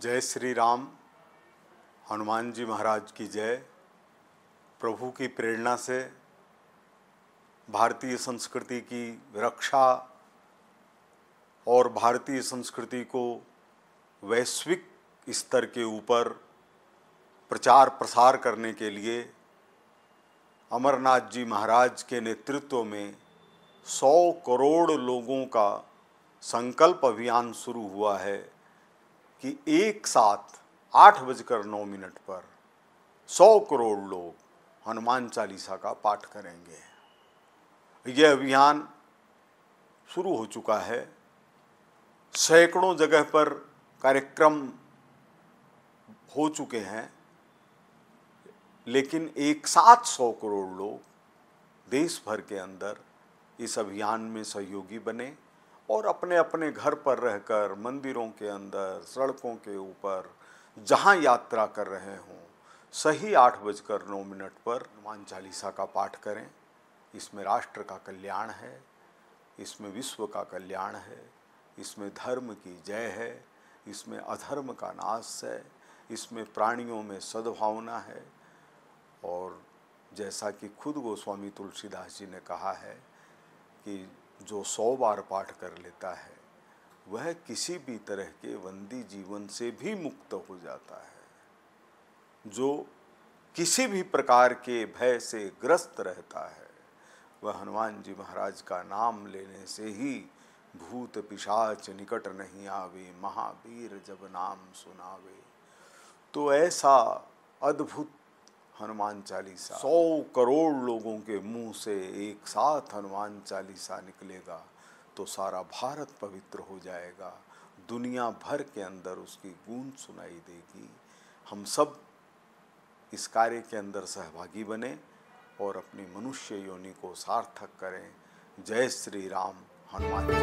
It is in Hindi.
जय श्री राम। हनुमान जी महाराज की जय। प्रभु की प्रेरणा से भारतीय संस्कृति की रक्षा और भारतीय संस्कृति को वैश्विक स्तर के ऊपर प्रचार प्रसार करने के लिए अमरनाथ जी महाराज के नेतृत्व में सौ करोड़ लोगों का संकल्प अभियान शुरू हुआ है। कि एक साथ आठ बजकर नौ मिनट पर सौ करोड़ लोग हनुमान चालीसा का पाठ करेंगे। यह अभियान शुरू हो चुका है। सैकड़ों जगह पर कार्यक्रम हो चुके हैं, लेकिन एक साथ सौ करोड़ लोग देश भर के अंदर इस अभियान में सहयोगी बने। और अपने अपने घर पर रहकर, मंदिरों के अंदर, सड़कों के ऊपर, जहाँ यात्रा कर रहे हों, सही आठ बजकर नौ मिनट पर हनुमान चालीसा का पाठ करें। इसमें राष्ट्र का कल्याण है, इसमें विश्व का कल्याण है, इसमें धर्म की जय है, इसमें अधर्म का नाश है, इसमें प्राणियों में सद्भावना है। और जैसा कि खुद गोस्वामी तुलसीदास जी ने कहा है कि जो सौ बार पाठ कर लेता है, वह किसी भी तरह के वंदी जीवन से भी मुक्त हो जाता है। जो किसी भी प्रकार के भय से ग्रस्त रहता है, वह हनुमान जी महाराज का नाम लेने से ही भूत पिशाच निकट नहीं आवे, महावीर जब नाम सुनावे। तो ऐसा अद्भुत हनुमान चालीसा। सौ करोड़ लोगों के मुँह से एक साथ हनुमान चालीसा निकलेगा तो सारा भारत पवित्र हो जाएगा। दुनिया भर के अंदर उसकी गूंज सुनाई देगी। हम सब इस कार्य के अंदर सहभागी बने और अपनी मनुष्य योनि को सार्थक करें। जय श्री राम, हनुमान जी।